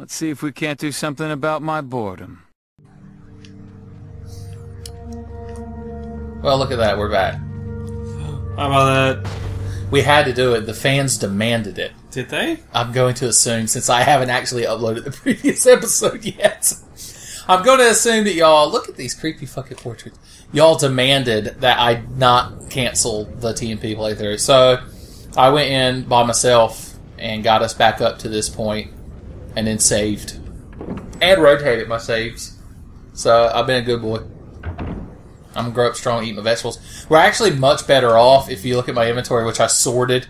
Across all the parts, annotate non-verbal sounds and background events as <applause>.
Let's see if we can't do something about my boredom. Well, look at that. We're back. How about that? We had to do it. The fans demanded it. Did they? I'm going to assume, since I haven't actually uploaded the <laughs> previous episode yet, I'm going to assume that y'all look at these creepy fucking portraits. Y'all demanded that I not cancel the TMP playthrough, so I went in by myself and got us back up to this point, and then saved and rotated my saves. So I've been a good boy. I'm gonna grow up strong, eat my vegetables. We're actually much better off if you look at my inventory, which I sorted.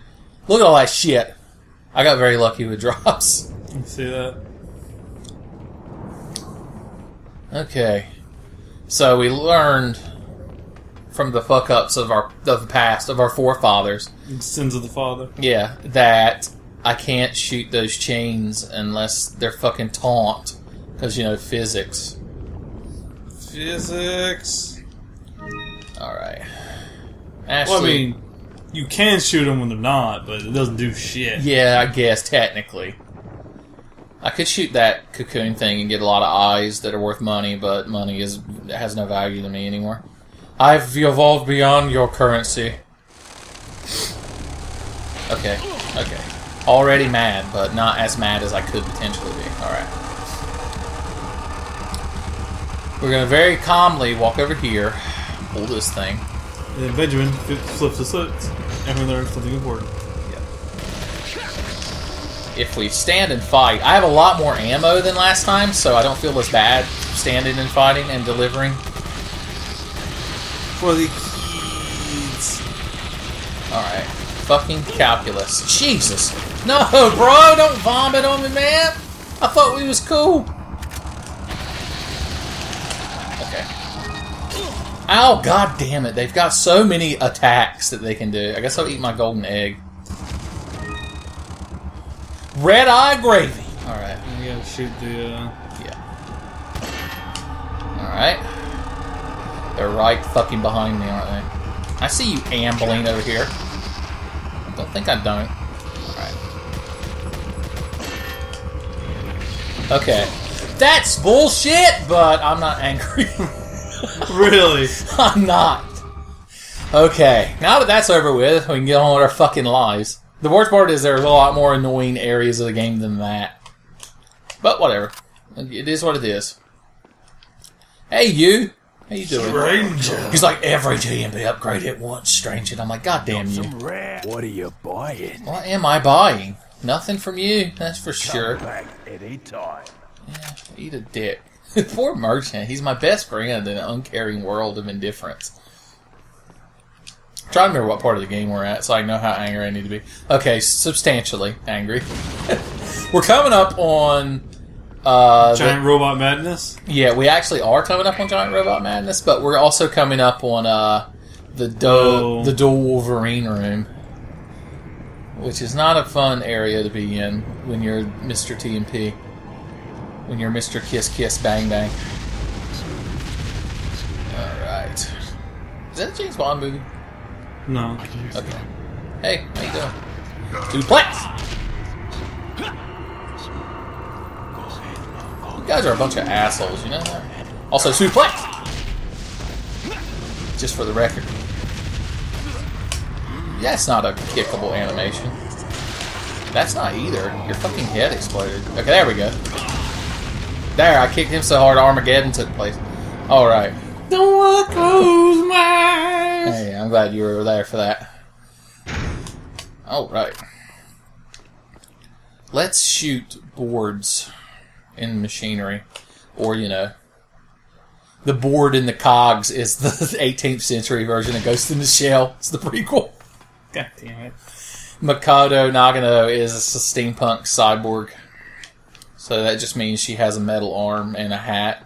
Look at all that shit. I got very lucky with <laughs> drops. You see that? Okay. So we learned from the fuck ups of our of the past of our forefathers. Sins of the father. Yeah, that I can't shoot those chains unless they're fucking taunt because you know physics. Physics. All right. Ashley, Well, I mean, you can shoot them when they're not, but it doesn't do shit. yeah, I guess technically. I could shoot that cocoon thing and get a lot of eyes that are worth money, but money is has no value to me anymore. I've evolved beyond your currency. Okay, okay. Already mad, but not as mad as I could potentially be. Alright. We're gonna very calmly walk over here, pull this thing. And then Benjamin flips the switch, and we learn something important. If we stand and fight, I have a lot more ammo than last time, so I don't feel as bad standing and fighting and delivering. For the kids. Alright. Fucking calculus. Jesus. <laughs> No, bro, don't vomit on me, man. I thought we was cool. Okay. Ow, god damn it. They've got so many attacks that they can do. I guess I'll eat my golden egg. Red eye gravy. Alright. You gotta shoot the. Uh, Yeah. Alright. They're right fucking behind me, aren't they? I see you ambling over here. I don't think I don't. Okay. That's bullshit, but I'm not angry. <laughs> really? <laughs> I'm not. Okay, now that that's over with, we can get on with our fucking lives. The worst part is there's a lot more annoying areas of the game than that. But whatever. It is what it is. Hey, you. How you doing? Ranger. He's like, every TMP upgrade at once, strange. And I'm like, God damn you. What are you buying? What am I buying? Nothing from you, that's for sure. Back any time. Eat a dick. <laughs> Poor merchant. He's my best friend in an uncaring world of indifference. trying to remember what part of the game we're at so I know how angry I need to be. Okay, substantially angry. <laughs> we're coming up on. Uh, the- Giant robot madness. yeah, we actually are coming up on Giant Robot Madness, but we're also coming up on uh, the do- Oh. the Dual Wolverine room, which is not a fun area to be in when you're Mr. TMP. When you're Mr. Kiss Kiss Bang Bang. Alright. Is that a James Bond movie? No. Okay. Hey, how you doing? Duplex! You guys are a bunch of assholes, you know that? Also, suplex! Just for the record. That's not a kickable animation. That's not either. Your fucking head exploded. Okay, there we go. There, I kicked him so hard Armageddon took place. Alright. Don't want to close my eyes. Hey, I'm glad you were there for that. Alright. Let's shoot boards in machinery. Or, you know, the board in the cogs is the <laughs> 18th century version of Ghost in the Shell. It's the prequel. God damn it. Mikado Nagano is a steampunk cyborg. So that just means she has a metal arm and a hat.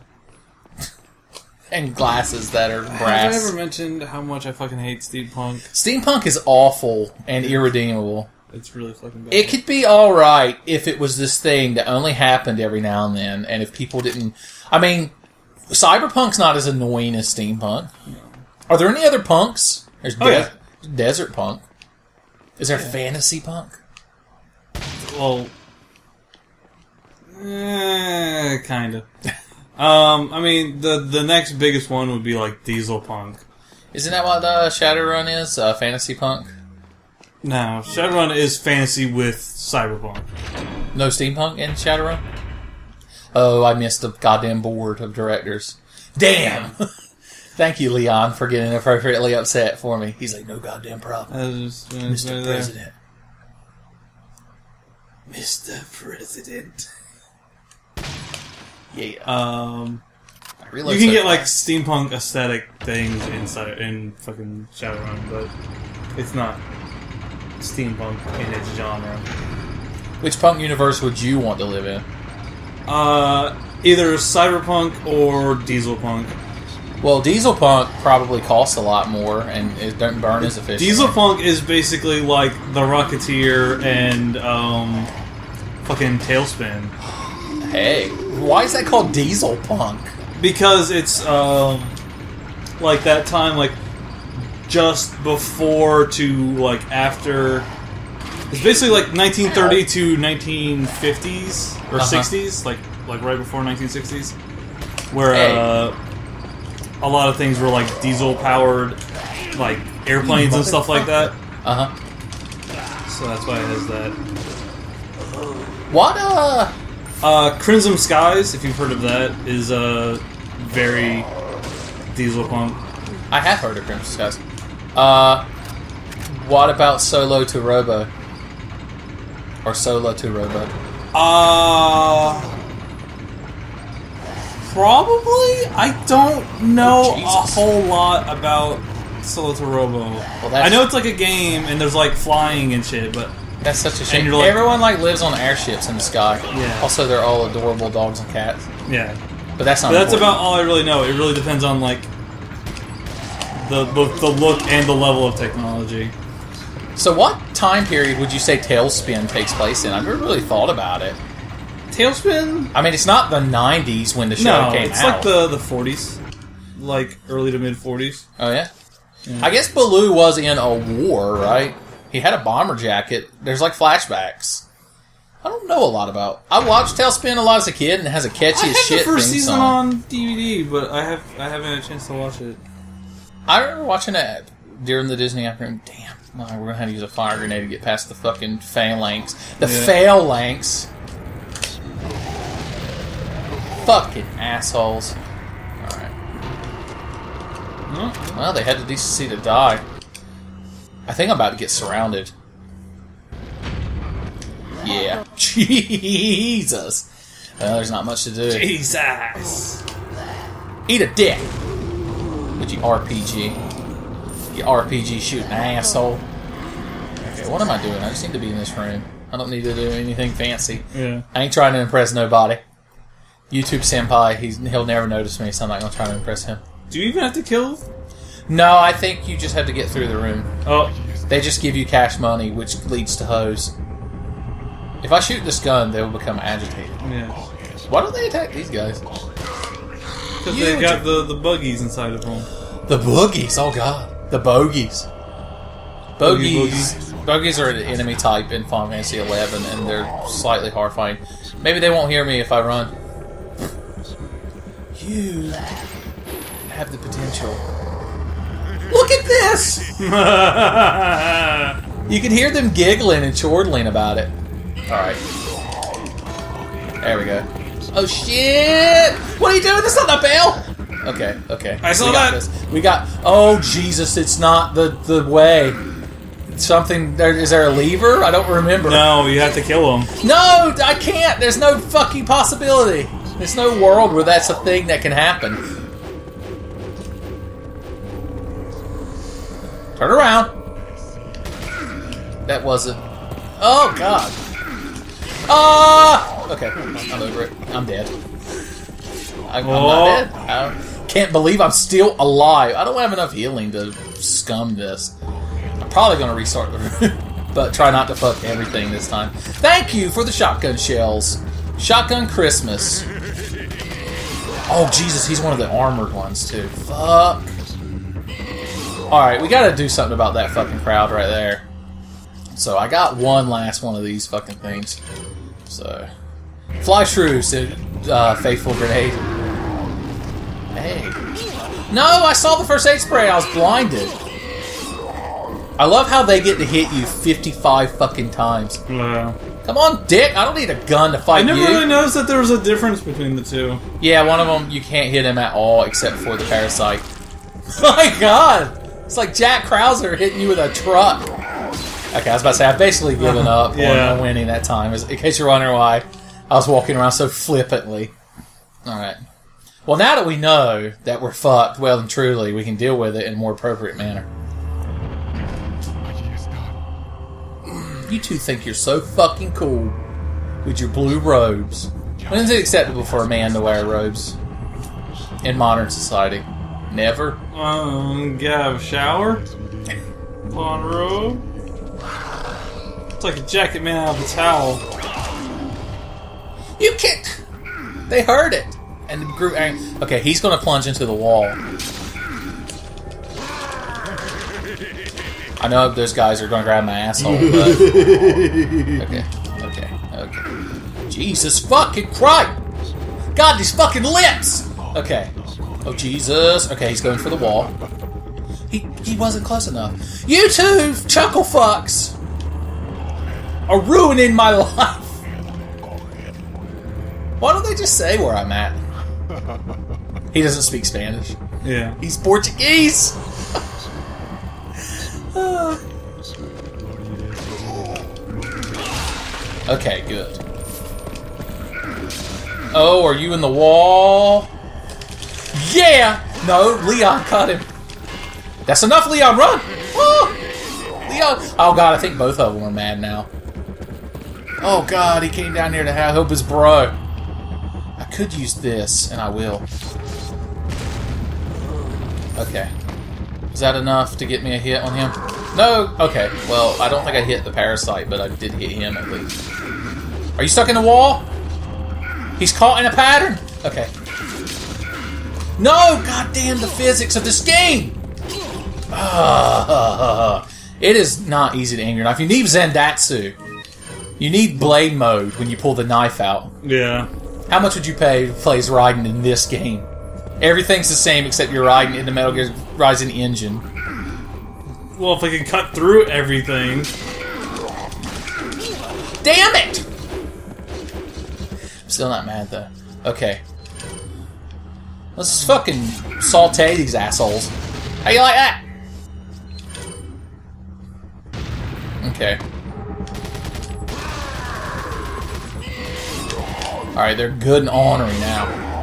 <laughs> and glasses that are Have I brass. ever mentioned how much I fucking hate steampunk? Steampunk is awful and irredeemable. It's really fucking bad. It could be alright if it was this thing that only happened every now and then, and if people didn't. I mean, Cyberpunk's not as annoying as Steampunk. Are there any other punks? There's Oh, yeah. Desert Punk. Is there Fantasy Punk? well, eh, kinda. Um, I mean, the the next biggest one would be like Diesel Punk. Isn't that what uh, Shadowrun is? Uh, Fantasy Punk? No, Shadowrun is fantasy with cyberpunk. No steampunk in Shadowrun? Oh, I missed the goddamn board of directors. Damn! <laughs> Thank you, Leon, for getting appropriately upset for me. He's like, no goddamn problem. Just- Mr. there. President. Mr. President. <laughs> Yeah. Um, I you can get like steampunk aesthetic things inside in fucking Shadowrun, but it's not steampunk in its genre. Which punk universe would you want to live in? Uh, either cyberpunk or diesel punk. Well, diesel punk probably costs a lot more and it doesn't burn as efficiently. Diesel punk is basically like the Rocketeer and um, fucking TaleSpin Hey, why is that called diesel punk? because it's um, like that time like just before to like after. It's basically like 1930 to 1950s or Uh-huh. 60s, like like right before 1960s, where Hey. uh, a lot of things were like diesel powered, like airplanes and stuff like that. Uh huh. So that's why it has that. What uh? Uh, Crimson Skies, if you've heard of that, is uh, very diesel punk. I have heard of Crimson Skies. Uh, what about Solo to Robo? Or Solatorobo? Uh, probably. I don't know Oh, a whole lot about Solatorobo. that's- I know it's like a game and there's like flying and shit, but That's such a shame. like- Everyone like lives on airships in the sky. Yeah. Also, they're all adorable dogs and cats. yeah. But that's not. But that's important. about all I really know. It really depends on like the the, the look and the level of technology. So, what time period would you say TaleSpin takes place in? I've never really thought about it. TaleSpin? I mean, it's not the '90s when the show No, came it's out. It's like the the 40s, like early to mid 40s. Oh yeah. I guess Baloo was in a war, right? He had a bomber jacket. There's like flashbacks. I don't know a lot about. I watched TaleSpin a lot as a kid, and it has a catchy I as shit the first season song. on DVD, but I have I haven't had a chance to watch it. I remember watching it during the Disney afternoon. Damn, my, we're gonna have to use a fire grenade to get past the fucking phalanx. The Yeah. phalanx. Fucking assholes. Alright. Hmm, well, they had the decency to die. I think I'm about to get surrounded. Yeah. <laughs> Jesus. Well, there's not much to do. Jesus. Eat a dick. With your RPG. You RPG shooting asshole. Okay, what am I doing? I just need to be in this room. I don't need to do anything fancy. Yeah. I ain't trying to impress nobody. YouTube senpai, he's, he'll never notice me, so I'm not gonna try to impress him. Do you even have to kill? No, I think you just have to get through the room. Oh, They just give you cash money, which leads to hose. If I shoot this gun, they will become agitated. yeah. Why don't they attack these guys? Because they got the the buggies inside of them. The boogies, oh god. The bogies. Boogie Bogies. Bogies are an enemy type in Final Fantasy XI, and they're slightly horrifying. Maybe they won't hear me if I run. You have the potential. Look at this! <laughs> You can hear them giggling and chortling about it. Alright. There we go. Oh shit! What are you doing? That's not the bell! Okay, okay. I saw we got that. This. We got. Oh Jesus! It's not the the way. Something. There, is there a lever? I don't remember. no, you have to kill him. No, I can't. There's no fucking possibility. There's no world where that's a thing that can happen. Turn around. That wasn't. Oh God. Ah. Okay, I'm over it. I'm dead. I, I'm Oh. not dead. I can't believe I'm still alive. I don't have enough healing to scum this. Probably going to restart the <laughs> but try not to fuck everything this time. Thank you for the shotgun shells. Shotgun Christmas. Oh, Jesus, he's one of the armored ones, too. Fuck. Alright, we gotta do something about that fucking crowd right there. So, I got one last one of these fucking things. So. Fly Shrew said, uh, faithful grenade. Hey. No, I saw the first aid spray. I was blinded. I love how they get to hit you 55 fucking times. Come on, dick. I don't need a gun to fight you. I never you. really noticed that there was a difference between the two. Yeah, one of them you can't hit him at all except for the parasite. <laughs> My God, it's like Jack Krauser hitting you with a truck. Okay, I was about to say I've basically given up <laughs> on- Yeah. on winning that time. In case you're wondering why I was walking around so flippantly. All right. Well, now that we know that we're fucked, well and truly, we can deal with it in a more appropriate manner. You two think you're so fucking cool with your blue robes. When is it acceptable for a man to wear robes in modern society? Never. Um, get a shower. On robe. It's like a jacket made out of a towel. You can't. They heard it, and the group. Okay, he's going to plunge into the wall. I know those guys are going to grab my asshole, <laughs> but okay, okay, okay. Jesus fucking Christ! God, these fucking lips. Okay. Oh Jesus. Okay, he's going for the wall. He he wasn't close enough. You two chuckle fucks are ruining my <laughs> life. Why don't they just say where I'm at? He doesn't speak Spanish. Yeah. He's Portuguese. Okay, good. Oh, are you in the wall? Yeah! No, Leon caught him. That's enough, Leon. Run! Oh! Leon. Oh god, I think both of them are mad now. Oh god, he came down here to help his bro. I could use this, and I will. Okay. Is that enough to get me a hit on him? No? Okay. Well, I don't think I hit the parasite, but I did hit him at least. Are you stuck in the wall? He's caught in a pattern? Okay. No! God damn the physics of this game! Ah, it is not easy to aim your knife. You need Zandatsu. You need blade mode when you pull the knife out. Yeah. How much would you pay to play as Raiden in this game? Everything's the same except you're riding in the Metal Gear Rising engine. Well, if I can cut through everything. Damn it! I'm still not mad though. Okay. Let's just fucking saute these assholes. How you like that? Okay. Alright, they're good and ornery now.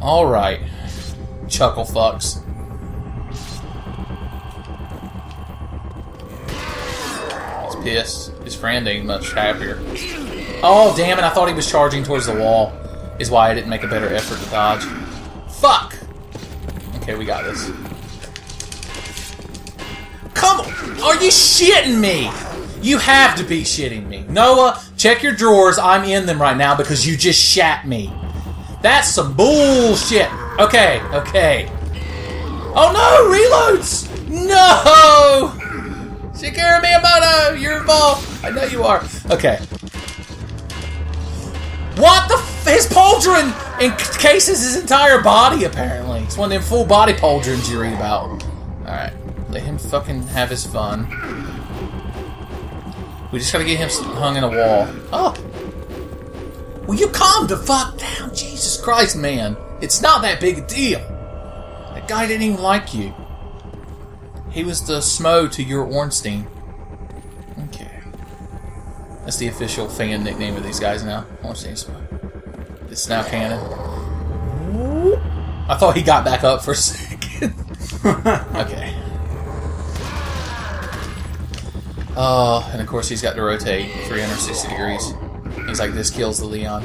Alright. Chuckle fucks. He's pissed. His friend ain't much happier. Oh, damn it. I thought he was charging towards the wall. Is why I didn't make a better effort to dodge. Fuck! Okay, we got this. Come on! Are you shitting me? You have to be shitting me. Noah, check your drawers. I'm in them right now because you just shat me. That's some bullshit. Okay, okay. Oh no, reloads! No! Shigeru Miyamoto, you're involved. I know you are. Okay. What the His pauldron encases his entire body, apparently. It's one of them full body pauldrons you read about. Alright. Let him fucking have his fun. We just gotta get him hung in a wall. Oh! Will you calm the fuck down? Jesus Christ, man. It's not that big a deal. That guy didn't even like you. He was the Smough to your Ornstein. Okay. That's the official fan nickname of these guys now. Ornstein Smough. It's now canon. I thought he got back up for a <laughs> second. okay. Oh, and of course he's got to rotate 360 degrees. He's like, this kills the Leon.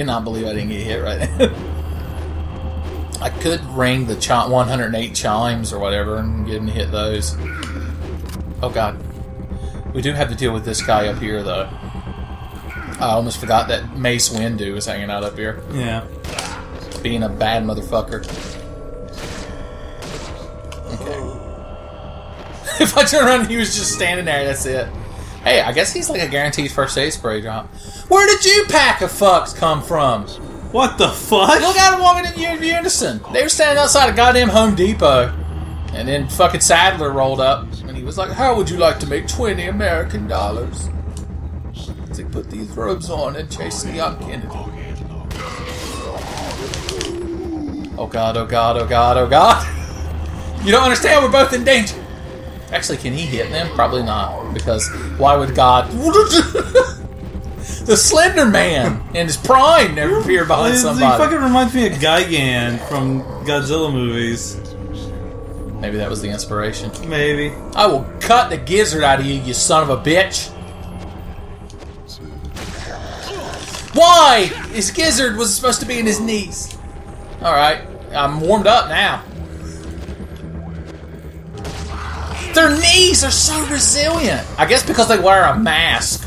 I cannot believe I didn't get hit right there. <laughs> I could ring the chi- 108 chimes or whatever and get him to hit those. Oh god. We do have to deal with this guy up here, though. I almost forgot that Mace Windu was hanging out up here, Yeah. being a bad motherfucker. Okay. Oh. <laughs> if I turn around and he was just standing there, that's it. Hey, I guess he's like a guaranteed first aid spray drop. Where did you pack of fucks come from? What the fuck? Look at him walking in unison. They were standing outside a goddamn Home Depot. And then fucking Saddler rolled up and he was like, How would you like to make 20 American dollars? To put these robes on and chase Leon Kennedy. Oh god, oh god, oh god, oh god. <laughs> You don't understand, we're both in danger. Actually, can he hit them? Probably not. Because why would God. <laughs> the Slender Man in his prime never appeared behind somebody. He fucking reminds me of Gigan from Godzilla movies. Maybe that was the inspiration. Maybe. I will cut the gizzard out of you, you son of a bitch. Why? His gizzard was supposed to be in his knees. Alright, I'm warmed up now. Their knees are so resilient. I guess because they wear a mask.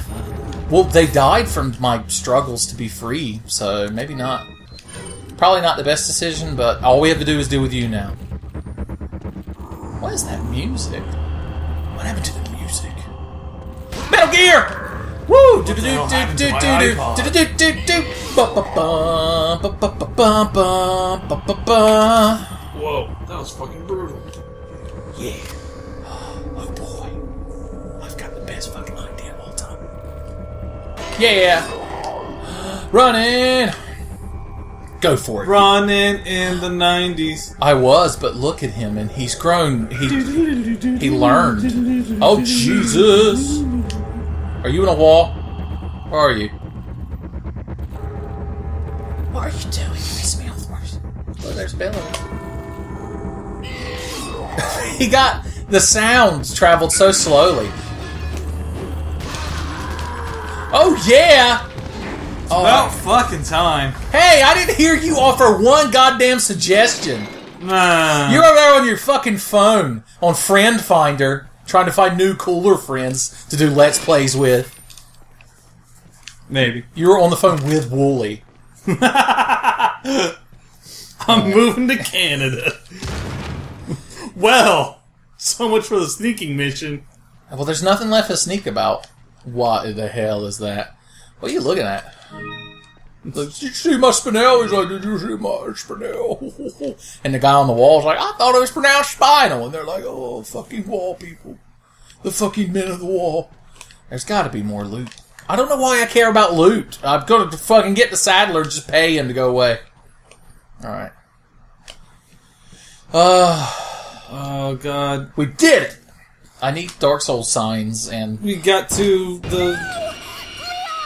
Well, they died from my struggles to be free, so maybe not. Probably not the best decision, but all we have to do is deal with you now. What is that music? What happened to the music? Metal Gear! Woo! Do do do do do do do do do do do ba ba ba ba ba ba ba ba ba. Whoa, that was fucking brutal. Yeah. Yeah. Running. Go for it. Running in the 90s. I was, but look at him, and he's grown. He he learned. Oh Jesus! Are you in a wall? Where are you? What are you doing? You piss me off, Marsh. Oh, there's Billy. <laughs> he got the sounds traveled so slowly. Oh yeah! Oh, About fucking time. hey, I didn't hear you offer one goddamn suggestion. Nah. You're over there on your fucking phone on Friend Finder trying to find new, cooler friends to do Let's Plays with. Maybe. You were on the phone with Wooly. <laughs> I'm moving to Canada. well, so much for the sneaking mission. Well, there's nothing left to sneak about. What the hell is that? What are you looking at? Like, Did you see my spinel? He's like, Did you see my spinel? <laughs> And the guy on the wall's like, I thought it was pronounced spinal. And they're like, Oh, fucking wall people. The fucking men of the wall. There's got to be more loot. I don't know why I care about loot. I'm going to fucking get the saddler and just pay him to go away. Alright. Uh, Oh god. we did it! I need Dark Souls signs and We got to the.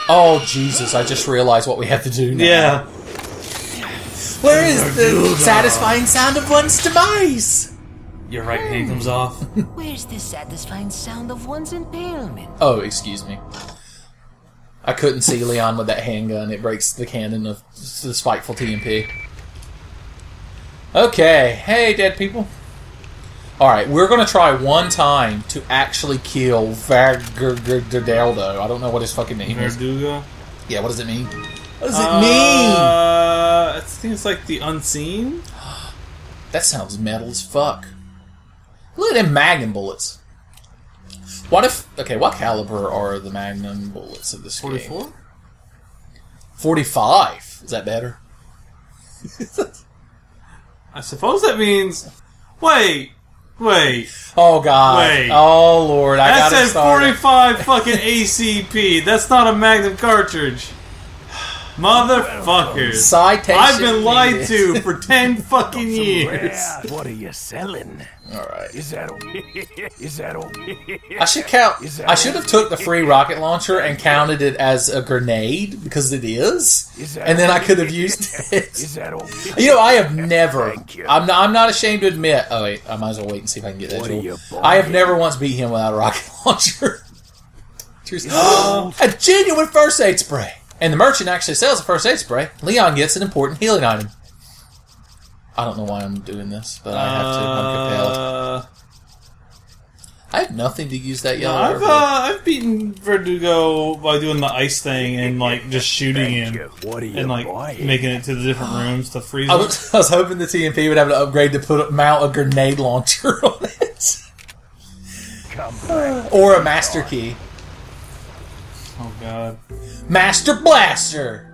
Oh Jesus! I just realized what we have to do now. Yeah. Where is the satisfying sound of one's demise? Your right hand comes off. <laughs> Where's the satisfying sound of one's impalement? Oh, excuse me. I couldn't see Leon with that handgun. It breaks the canon of the spiteful TMP. Okay, hey, dead people. All right, we're gonna try one time to actually kill Vargerdaldo. I don't know what his fucking name is. Verdugo. Yeah, what does it mean? What does it mean? Uh, I think it's like the unseen. <gasps> That sounds metal as fuck. Look at them Magnum bullets. What if? Okay, what caliber are the Magnum bullets of this game? Forty-four. Forty-five. Is that better? <laughs> I suppose that means. Wait, wait. Oh god. Wait. Oh lord. I That got says forty-five fucking ACP. That's not a Magnum cartridge. Motherfuckers. Citation. I've been lied to for ten <laughs> fucking years. What are you selling? All right. Is that <laughs> is that all? I should count. That I should have took the free rocket launcher and counted it as a grenade because it is, Is that and then I could have used <laughs> it. is that all? You know, I have never. Thank you. I'm not. I'm not ashamed to admit. Oh wait, I might as well wait and see if I can get that. What you I have never once beat him without a rocket <laughs> launcher. <gasps> <gasps> A genuine first aid spray, and the merchant actually sells a first aid spray. Leon gets an important healing item. I don't know why I'm doing this, but I have to. I'm compelled. Uh, I have nothing to use that yellow. I've uh. I've beaten Verdugo by doing the ice thing and like just shooting Thank him. What are you and like buying? making it to the different <gasps> rooms to freeze I was, <laughs> I was hoping the TMP would have an upgrade to put mount a grenade launcher <laughs> on it, Come back. or a master key. Oh god. Master Blaster!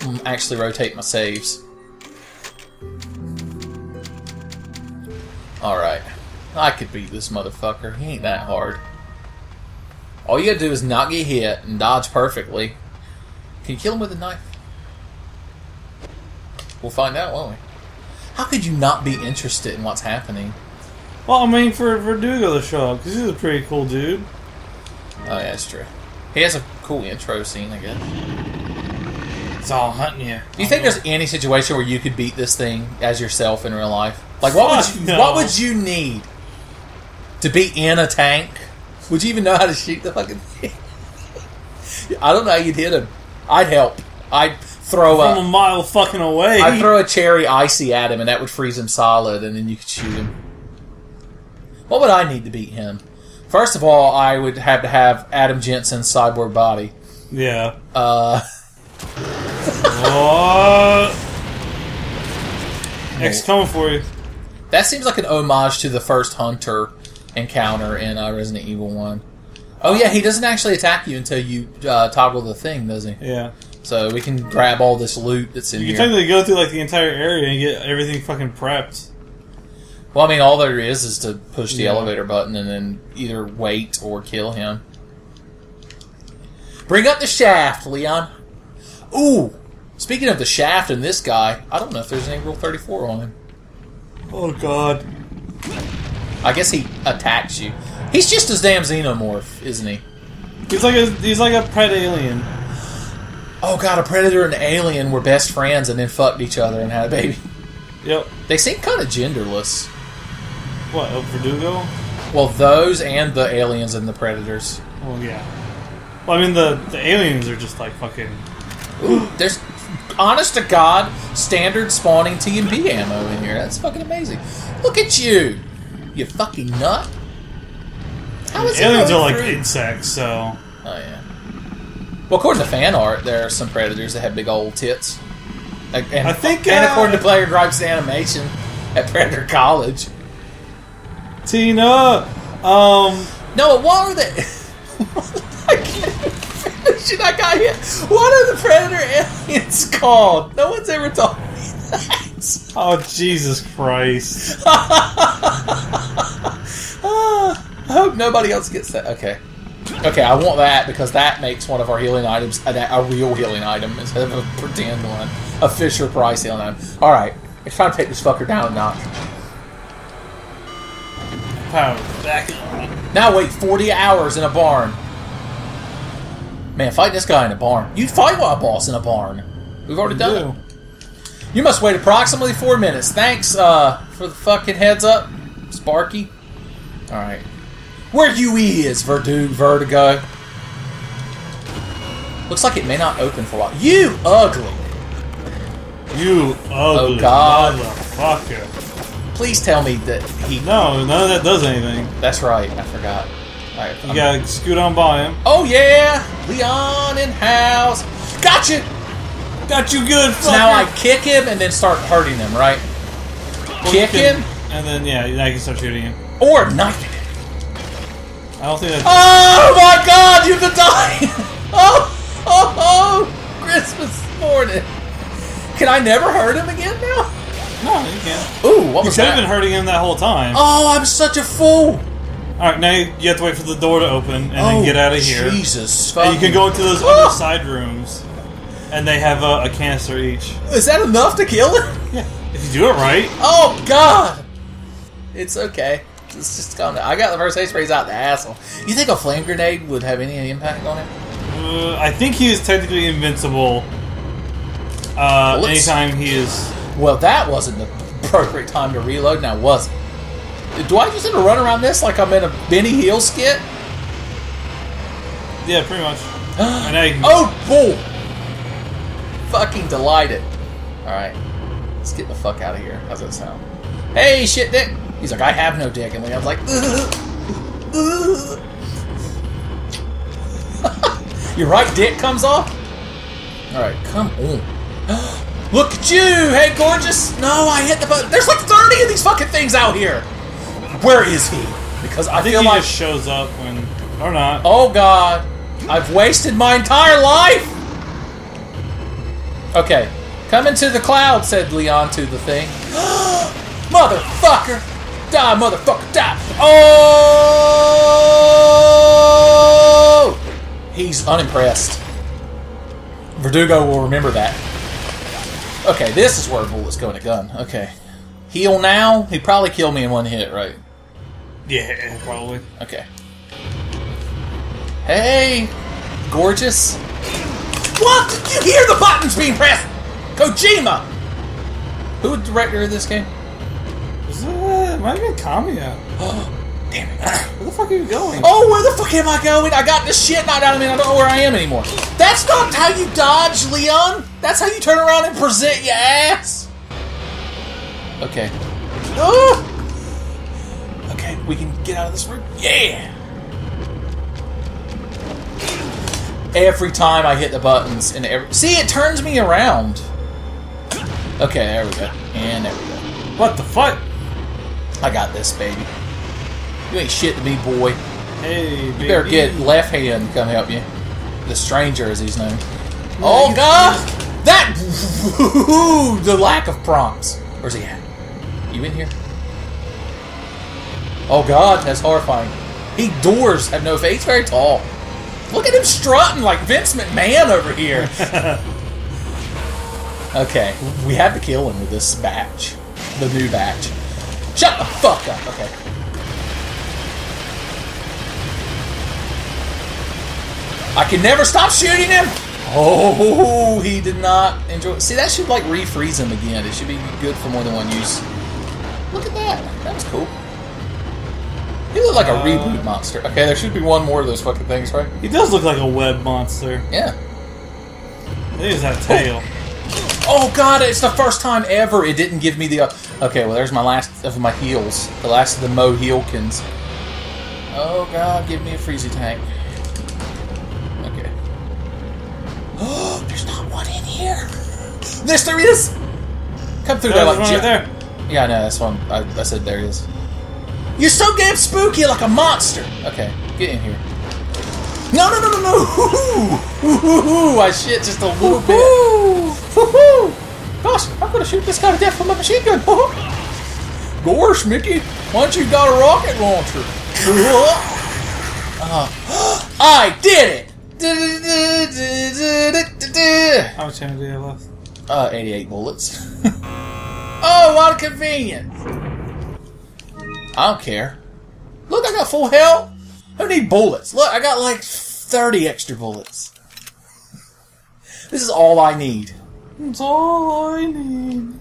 Mm, Actually, rotate my saves. Alright. I could beat this motherfucker. He ain't that hard. All you gotta do is not get hit and dodge perfectly. Can you kill him with a knife? We'll find out, won't we? How could you not be interested in what's happening? Well, I mean, for Verdugo to show because he's a pretty cool dude. Oh, yeah, that's true. He has a cool intro scene, I guess. It's all hunting you. Do you think there's any situation where you could beat this thing as yourself in real life? Like, what would you, no. what would you need to be in a tank? Would you even know how to shoot the fucking thing? <laughs> I don't know how you'd hit him. I'd help. I'd throw from a a, mile fucking away? I'd throw a cherry icy at him, and that would freeze him solid, and then you could shoot him. What would I need to beat him? First of all, I would have to have Adam Jensen's cyborg body. yeah. Uh, <laughs> What? <laughs> X coming for you. That seems like an homage to the first Hunter encounter in uh, Resident Evil 1. Oh, yeah, he doesn't actually attack you until you uh, toggle the thing, does he? Yeah. So we can grab all this loot that's in You here. You can technically go through like the entire area and get everything fucking prepped. well, I mean, all there is is to push the Yeah. elevator button and then either wait or kill him. Bring up the shaft, Leon. Ooh, speaking of the shaft and this guy, I don't know if there's any Rule 34 on him. Oh god. I guess he attacks you. He's just as damn xenomorph, isn't he? He's like a he's like a pred alien. Oh god, a predator and an alien were best friends and then fucked each other and had a baby. Yep. They seem kind of genderless. What, El Verdugo? Well, those and the aliens and the predators. Well yeah. Well I mean the the aliens are just like fucking There's, honest to God, standard spawning TMP ammo in here. That's fucking amazing. Look at you, you fucking nut. How is aliens are like through? insects, so Oh yeah. Well, according to fan art, there are some predators that have big old tits. Like, And, I think, and uh, according to Player Gripes animation at Predator College. Tina um No, what are they? <laughs> I got hit. What are the predator aliens called? No one's ever told me that. Oh Jesus Christ. <laughs> Ah, I hope nobody else gets that. Okay. Okay, I want that because that makes one of our healing items a, a real healing item instead of a pretend one. A Fisher Price healing item. Alright, let's try to take this fucker down a notch. Power back on. Now wait 40 hours in a barn. Man, fight this guy in a barn. You fight while boss in a barn. We've already done it. You must wait approximately four minutes. Thanks uh, for the fucking heads up, Sparky. Alright. Where you is, Verdu Vertigo? Looks like it may not open for a while. You ugly! You ugly Oh, God. motherfucker. Please tell me that he. No, none of that does anything. That's right, I forgot. Alright, You I'm- gotta scoot on by him. Oh yeah! Leon in house! Gotcha! Got you good, So now I kick him and then start hurting him, right? Kick him And then, yeah, now you can start shooting him. or knife him. I don't think that's... Oh my god, you could die! <laughs> oh, oh, oh, Christmas morning. Can I never hurt him again now? No, you can't. Ooh, what You was should have been hurting him that whole time. Oh, I'm such a fool. Alright, now you, have to wait for the door to open and oh, then get out of here. Jesus. And you can go into those Ah! other side rooms. And they have a, a canister each. Is that enough to kill him? <laughs> Yeah. If you do it right. Oh god. It's okay. It's just down. I got the first aid sprays out the asshole. You think a flame grenade would have any impact on him? Uh, I think he is technically invincible. Uh, anytime he is. Well, that wasn't the appropriate time to reload, now was it? Do I just have to run around this like I'm in a Benny Hill skit? Yeah, pretty much. <gasps> can. Oh, bull! Fucking delighted. Alright. Let's get the fuck out of here. How's that sound? Hey, shit dick! He's like, I have no dick. And I was like, <laughs> Your right dick comes off? Alright, come on. <gasps> Look at you! Hey, gorgeous! No, I hit the button. There's like 30 of these fucking things out here! Where is he? Because I, I think feel he like. just shows up when. Or not. Oh god. I've wasted my entire life! Okay. Come into the cloud, said Leon to the thing. <gasps> motherfucker! Die, motherfucker, die! Oh! He's unimpressed. Verdugo will remember that. Okay, this is where a bullet's going to gun. Okay. Heal now? He'd probably kill me in one hit, right? Yeah, probably. Okay. Hey, gorgeous. What? Did you hear the buttons being pressed? Kojima! Who the director of this game? Is it, it might have been Kamiya. Damn it. Where the fuck are you going? Oh, where the fuck am I going? I got this shit knocked out of me and I don't know where I am anymore. That's not how you dodge, Leon. That's how you turn around and present your ass. Okay. Ugh. We can get out of this room. Yeah! Every time I hit the buttons and every see it turns me around. Okay, there we go. And there we go. What the fuck? I got this, baby. You ain't shit to me, boy. Hey, You baby. better get left hand to come help you. The stranger, as he's known. Oh god! That <laughs> the lack of prompts. Where's he at? You in here? Oh god, that's horrifying. He doors have no face. He's very tall. Look at him strutting like Vince McMahon over here. <laughs> okay, we have to kill him with this batch, the new batch. Shut the fuck up. Okay. I can never stop shooting him. Oh, he did not enjoy. See, that should like refreeze him again. It should be good for more than one use. Look at that. That was cool. He looked like a reboot monster. Okay, there should be one more of those fucking things, right? He does look like a web monster. Yeah. He just has a tail. Oh god, it's the first time ever it didn't give me the. Uh, okay, well, there's my last of my heels, The last of the Mo Healkins. Oh god, give me a freezy tank. Okay. Oh, <gasps> there's not one in here. Yes, there is. Come through there like right there. Yeah, I know. That's one. I, I said there is. You're so damn spooky, like a monster. Okay, get in here. No, no, no, no, no! Hoo-hoo! I shit just a little bit. Woo-hoo! Gosh, I'm gonna shoot this guy to death with my machine gun. Gosh, Mickey, why don't you got a rocket launcher? Uh, I did it! How much time do you have left? Uh, 88 bullets. oh, what a convenience! I don't care. Look, I got full health. Who need bullets? Look, I got like 30 extra bullets. <laughs> This is all I need. That's all I need.